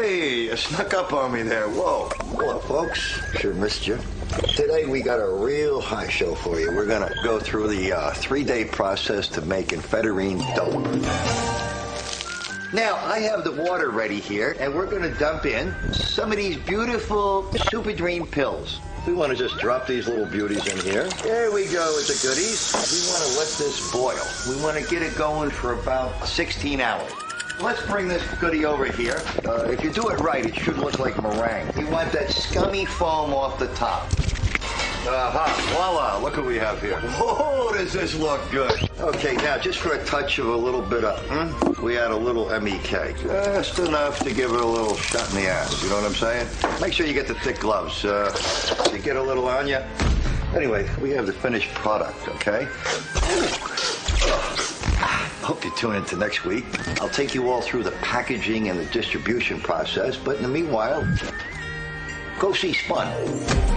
Hey, you snuck up on me there. Whoa. Hello, folks. Sure missed you. Today we got a real high show for you. We're gonna go through the uh, three-day process to make amphetamine dope. Now, I have the water ready here, and we're gonna dump in some of these beautiful super dream pills. We want to just drop these little beauties in here. There we go with the goodies. We want to let this boil. We want to get it going for about 16 hours. Let's bring this goodie over here. Uh, if you do it right, it should look like meringue. You want that scummy foam off the top. Aha, voila, look what we have here. Oh, does this look good. Okay, now just for a touch of a little bit of, hmm, we add a little MEK. Just enough to give it a little shot in the ass, you know what I'm saying? Make sure you get the thick gloves. Uh, you get a little on you. Anyway, we have the finished product, okay? Tune into next week. I'll take you all through the packaging and the distribution process, but in the meanwhile, go see Spun.